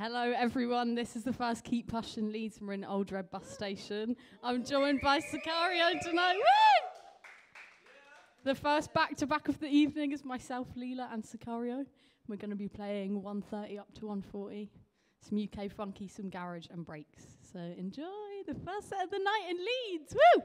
Hello, everyone. This is the first Keep Hush in Leeds. We're in Old Red Bus Station. I'm joined by Sicario tonight. Woo! The first back-to-back of the evening is myself, Lila, and Sicario. We're going to be playing 130 up to 140, some UK funky, some garage, and breaks. So enjoy the first set of the night in Leeds. Woo!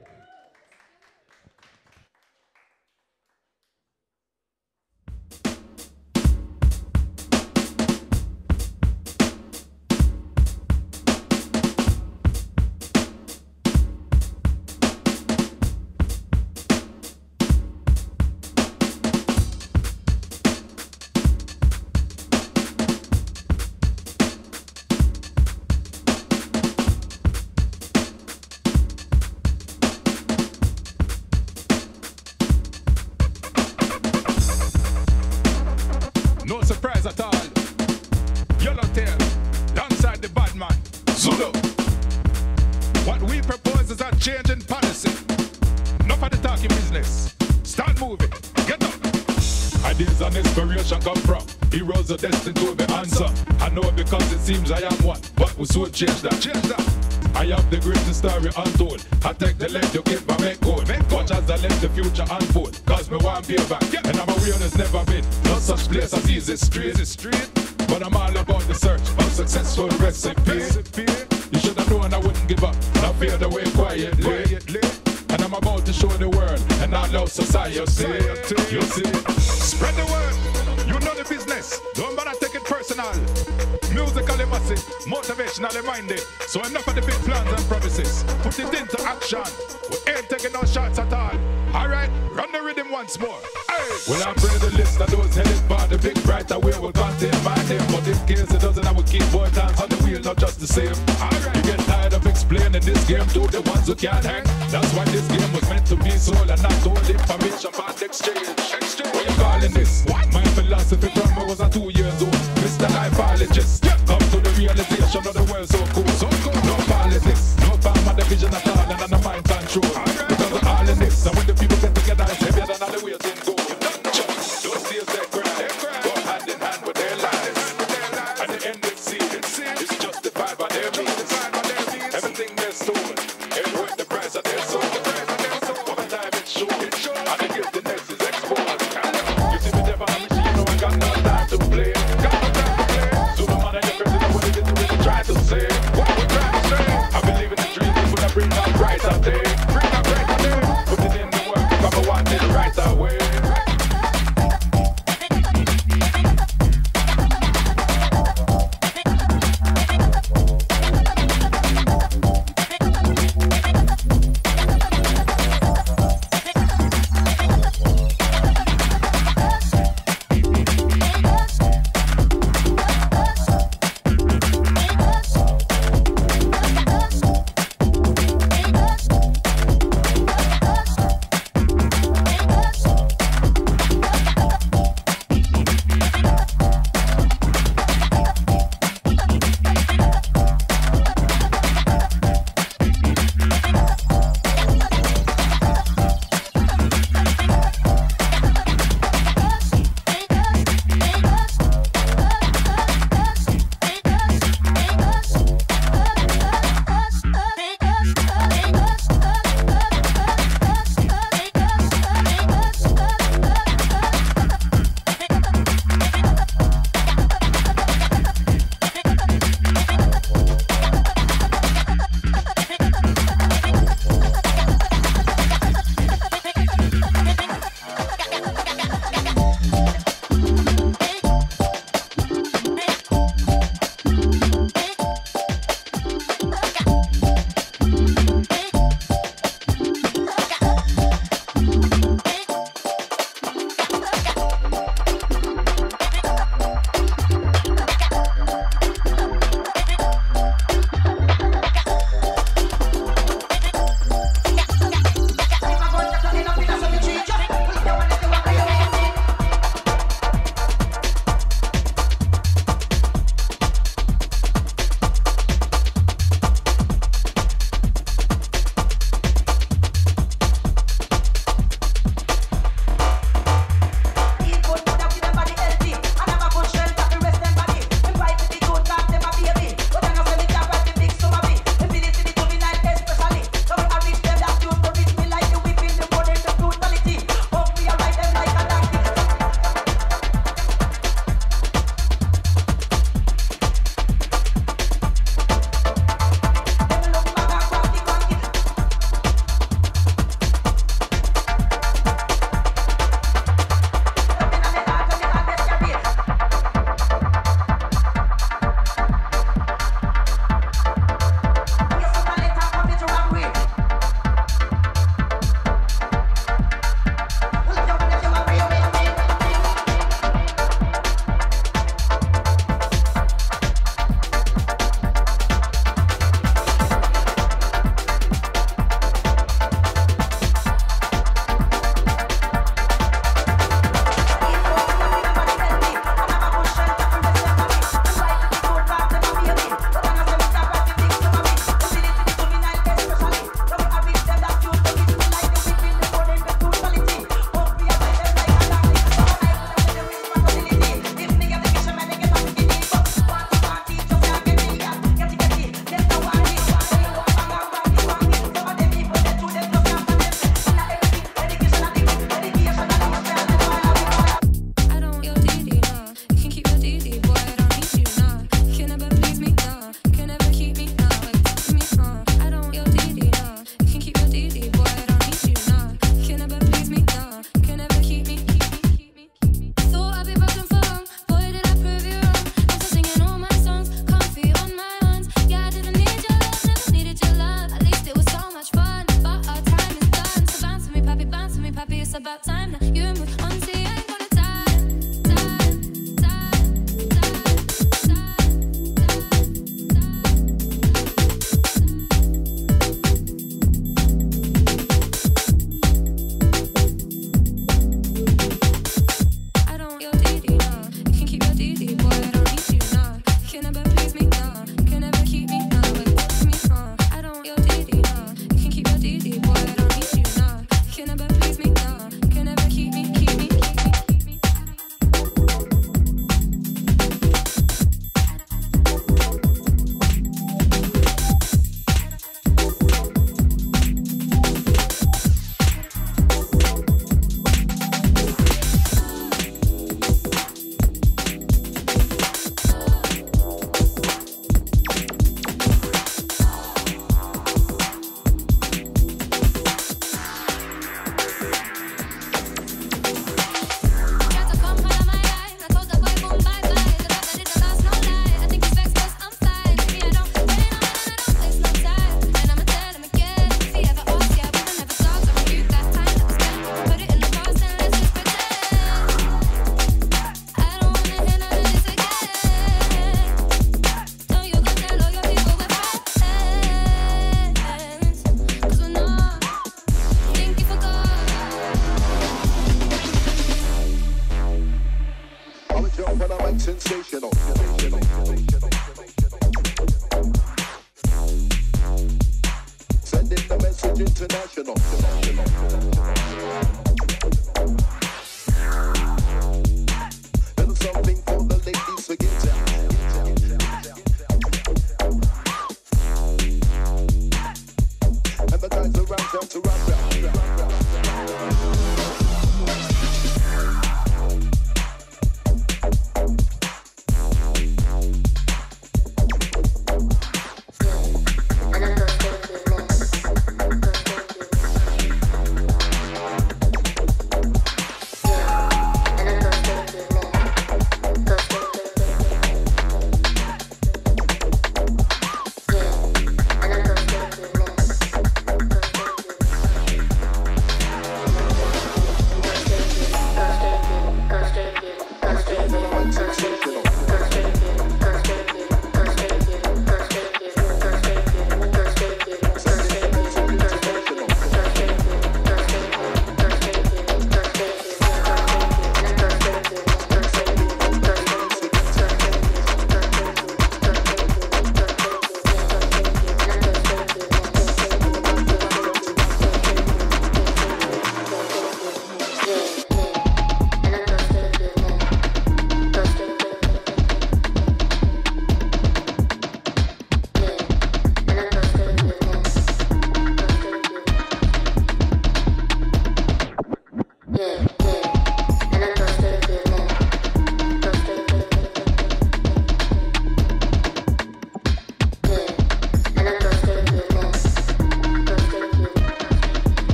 Once more. Hey. Well, I bring the list of those headed by the big brighter way will contain my name. But in case it doesn't, I will keep boy dance on the wheel, not just the same. Alright, you get tired of explaining this game to the ones who can't hang. That's why this game was meant to be sold and not told information about exchange. Exchange. What you calling this? What? My philosophy from I was a two years old. Mr. Lifeologist. Come to the realization of the world so cool. So cool. No politics, no farmer division at all,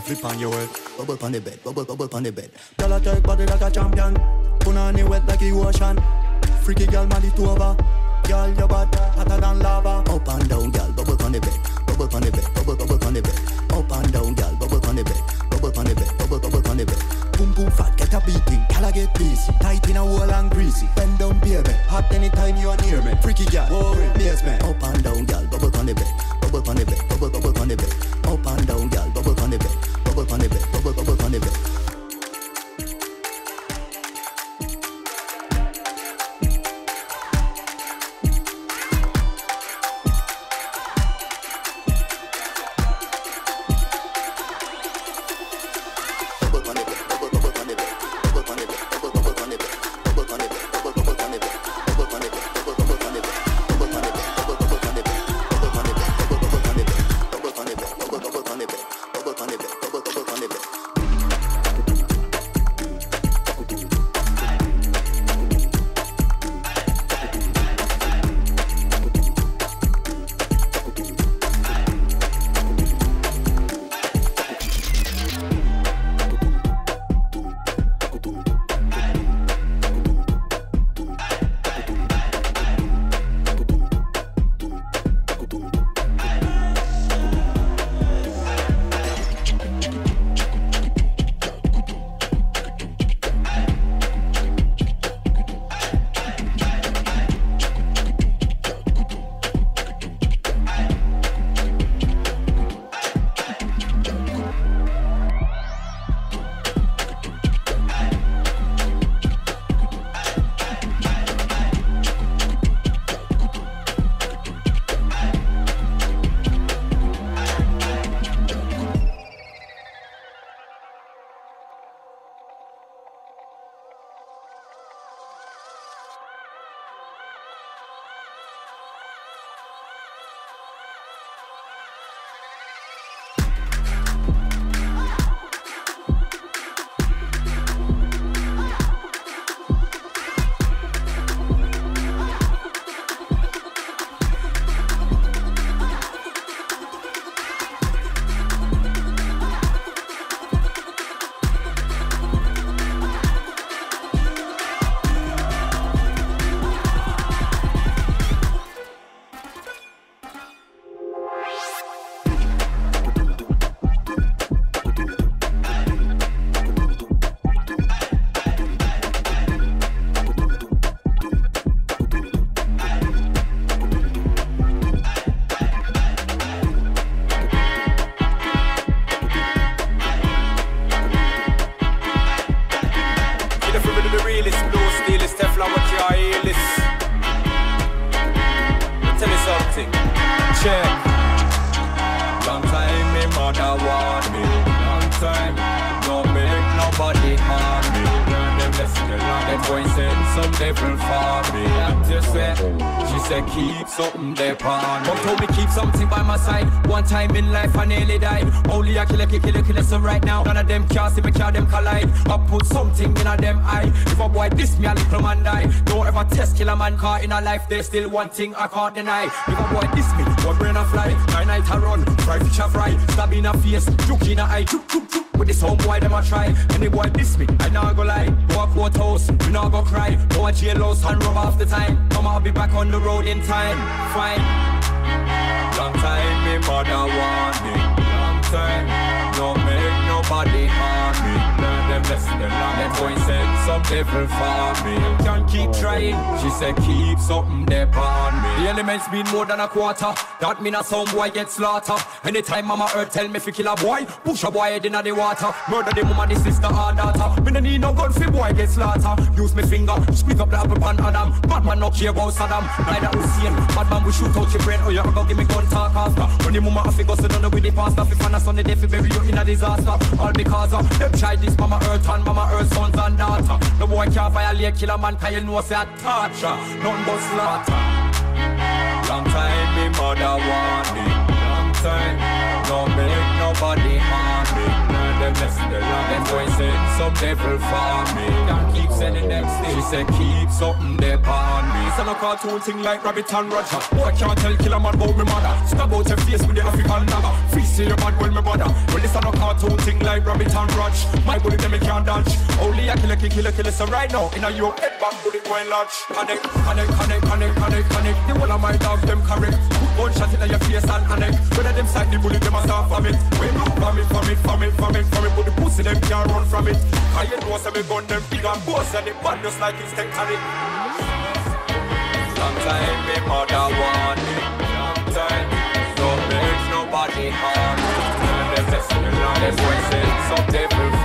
flip on your head. Bubble on the bed, bubble, bubble on the bed. Girl, I take body like a champion. Punani wet like the ocean. Freaky girl, man, it over. Girl, your body hotter than lava. In a life there's still one thing I can't deny. If a boy diss me, what brain a fly. Nine night I run, fry fish a fry. Stab in a face, juke in a eye, juke, juke, juke. With this homeboy, them a try. Any boy diss me, I not go lie. Walk out house, we not go cry. Go a jail house and rub off the time. Mama, I'll be back on the road in time. Fine. Long time, me mother me. Long time, no make nobody harm them lesson, long. Boy said some devil for me. You can keep trying. She said keep something there on me. The elements mean more than a quarter. That mean a some boy get slaughter. Anytime mama earth tell me fi kill a boy, push a boy head inna the water. Murder the mama, the sister or daughter. Me no need no gun fi boy get slaughter. Use me finger, squeeze up the apple pan Adam. Bad man no care about Saddam. Neither Hussein. Bad man will shoot out your brain. Oh you go give me gun talk after. When the mama to go sit down with the pastor. Fi fan a Sunday day fi bury you in a disaster. All because of them try this mama earth and mama earth sons and daughter. The boy can't violate kill a man 'cause you know say a torture. Nothing but slaughter. Long time me mother want me. Long time. No make nobody harm me. Them lesson the long. Them boys say some devil for me. Can't keep sending them still. She said keep something there on me. It's a cartoon thing like Rabbit and Roger. Boy can't tell killer man about me mother. Stab out your face with the African dagger. Feast your man when me bother. Well this a cartoon thing like Rabbit and Roger. My bullet them me can't dodge. Only a killer kill killer killer. So right now in a your head back bullet going large. Connect, connect, connect, connect, connect, connect. The whole of my dog them correct. Put one shot in your face and connect. Whether them side the bullet them a start from it. When look from it, from it, from it, from it, from it. But the pussy them can't run from it. Cause you know say me gun them big and boss and it bad like it's tectonic. Long time me mother want time. Don't make nobody harm me. Them lesson the long as we say some devil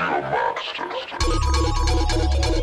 your master.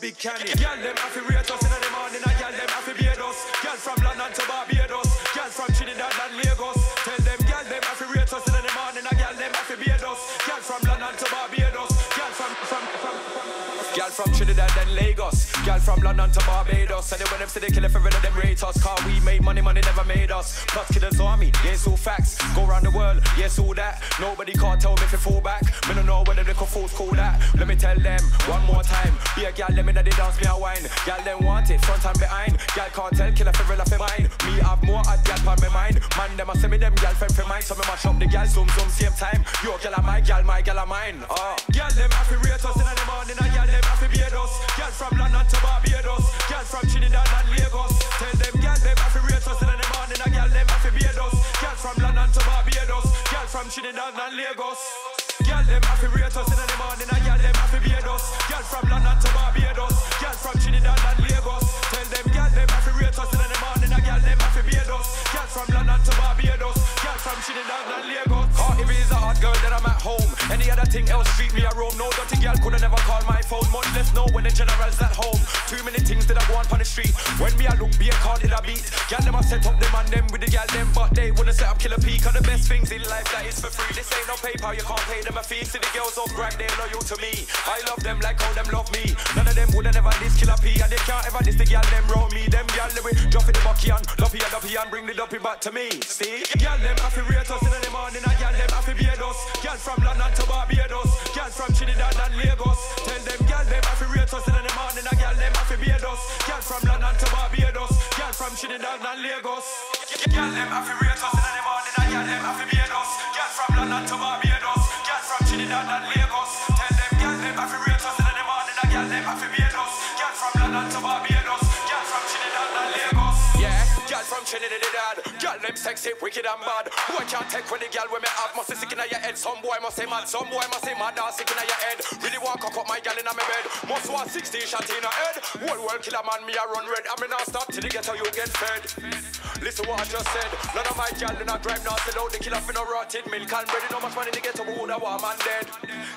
Big Canny. Girl, them have to rate us in the morning. And girl, them have to beard us. Girl from London to Barbados. Girl from Trinidad and Lagos. Tell them, girl, them have to rate us in the morning. And girl, them have to beard us. Girl from London to Barbados. Girl from, from, from, from. Girl from Trinidad and Lagos. Girl from London to Barbados. And then when them say they kill every of them rate us. Car we made money, money never made us. Plus killers army, yes, all facts. Go around the world, yes, all that. Nobody can't tell me if you fall back. Me don't know whether they can fools call that. Let me tell them one more time. Be a gal, let me know they dance me a wine. Gal, them want it, front and behind. Gal can't tell, killer for real for mine. Me have more at gal on my mind. Man, them a send me them gal friend for mine. So me mash up the gal, zoom, zoom, same time. Your gal are my gal, my gal are mine. Oh. Gal, them have to rate us in the morning. And gal, them have to beard us. Gal from London to Barbados. Gal from Trinidad and Lagos. Tell them gal, them have to us in the morning. To beard us. From London to Barbados. From Trinidad and Lagos. Gal, them have to rate us in the morning. And gal, them have to beard us. Gal from London to Barbados. Gal from Trinidad and Lagos. Tell them gal, them have to rate us in the morning. And gal, them have to beard us. Gal from London to Barbados. Gal from Trinidad and Lagos. Oh, if it is a hot girl, then I'm at home. Any other thing else, treat me a roam. No dirty girl coulda never call my phone. Much less know when the general's at home. Too many things that I go on the street. When me I look, be a call in a beat. Gal them I set up them and them with the gal them, but they wanna set up killer peak. Of the best things in life that is for free. This ain't no PayPal, you can't pay them a fee. See the girls all brag, they loyal to me. I love them like how them love me. None of them woulda never diss killer P, and they can't ever diss the gal them roll me. Them gal they will drop in the bucky and lumpy and duppy and bring the duppy back to me. See, gal them have to rate us in the morning, and gal them have to beard us. Gal from London to Barbados, gal from Trinidad and Lagos. Tell them gal them have to rate us in the morning, and gal them have to beard us. Gal from London to Barbados, gal from Trinidad and Lagos. Gal them have to rate us in the morning, and gal them have to beard us. Gal from London to Barbados, gal from Trinidad and Lagos. Tell them gal them have to rate us in the morning, and gal them have to beard us. Gal from London to Barbados, gal from Trinidad and Lagos. Yeah, gal from Trinidad, gal them sexy, wicked and bad. Who I can't take when the girl with me have. Must be sick in your head. Some boy must say mad. Some boy must say mad. That's sick in your head. Really want cock up my girl in my bed. Must want 60 shot in her head. Whole world killer man, me a run red. I mean, I'll stop till the ghetto you get fed. Listen what I just said. None of my girl in a drive now. Sell out the killer for no rotted milk and bread. No much money to get to wood. I want man dead.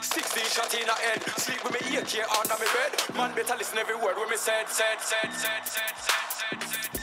60 shot in her head. Sleep with me ear under my bed. Man better listen every word when me said, said, said, said, said, said, said. said.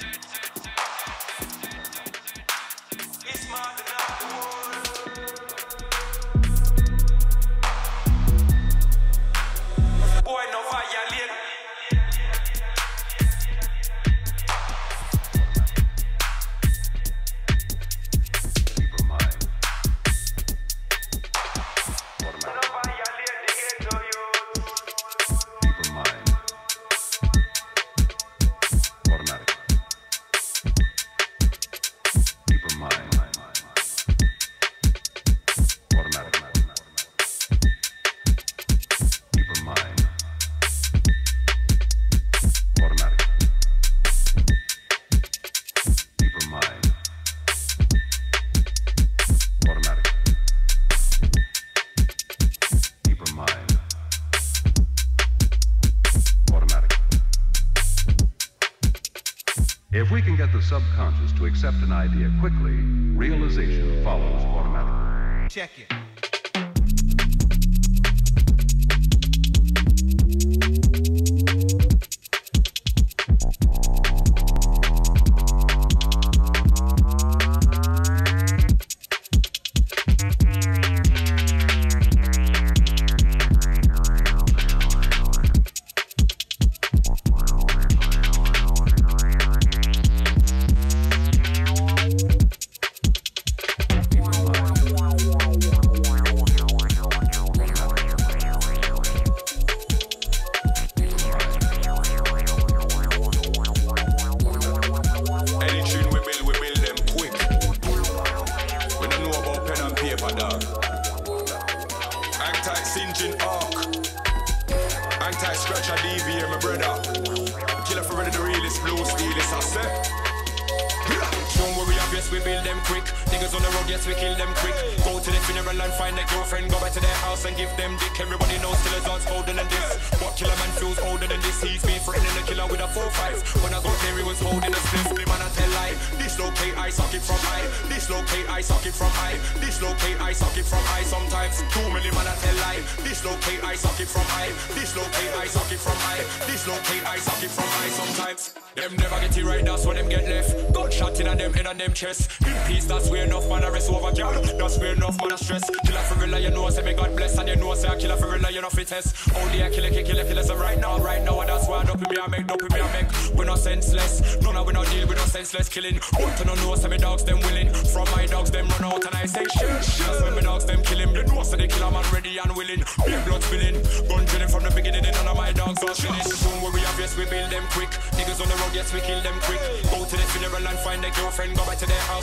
An idea quickly, realization follows automatically. Check it.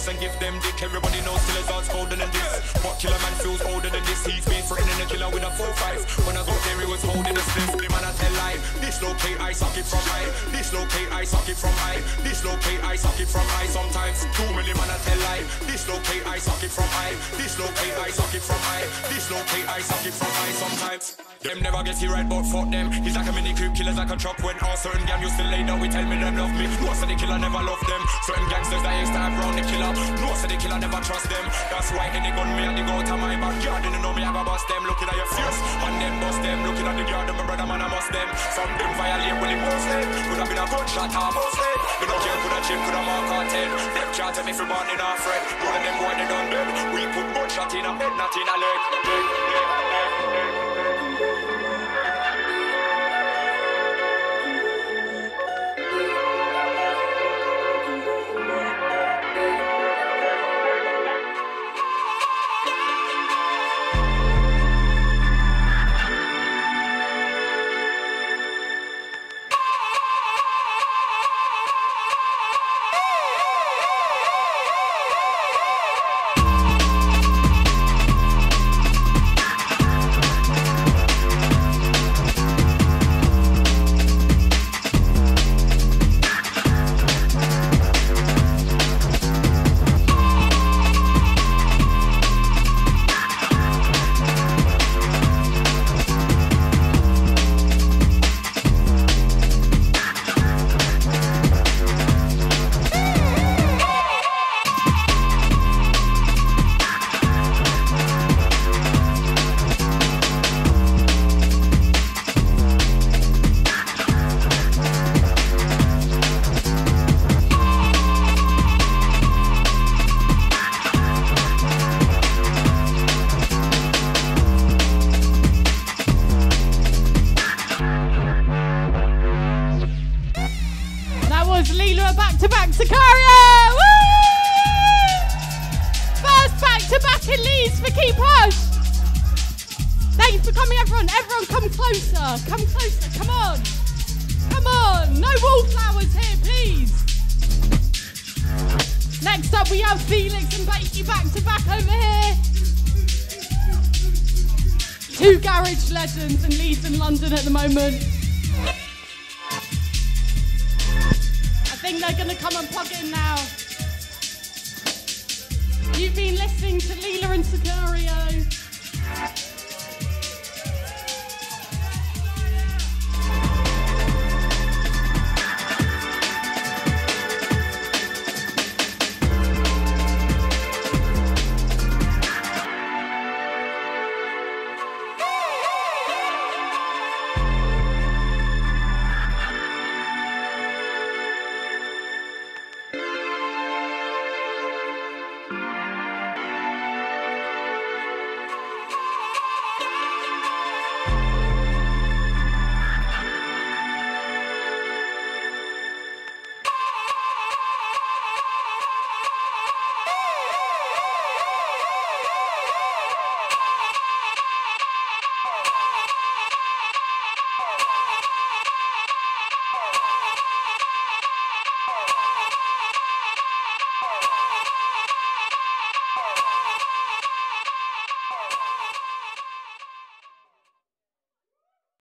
And give them dick. Everybody knows is odds colder than this. What killer man feels older than this? He's been threatening a killer with a 4-5. When I got there, he was holding a stiff. The man I. Dislocate eye socket from eye. Dislocate eye socket from eye. Dislocate eye socket from eye. Sometimes too many man I tell lie. Dislocate eye socket from eye. Dislocate eye socket from eye. Dislocate eye socket from eye. Sometimes them never get it right, but fuck them. He's like a mini creep killers like a truck when all certain gang used to lay down. We tell me them love me. No, so the killer never love them. Certain gangsters that used to have round the killer. No, so the killer never trust them. That's why any gun me and they go to my backyard. You know me, I go bust them. Looking at your face, and them bust them. Looking at the yard, my brother man, I must them. Some them violate when it most them. Could have been a gunshot, I most them. You don't care, could have chip, could have mark or ten. Them me you born in our friend. Of them boy, they done dead. We put gunshot in a head, not in a leg, Sicario! Woo! First back to back in Leeds for Keep. Thanks for coming, everyone. Everyone, come closer. Come closer. Come on. Come on. No wallflowers here, please. Next up, we have Felix and Bakey back to back over here. Two garage legends in Leeds and London at the moment. They're gonna come and plug in now. You've been listening to Lila and Sicario.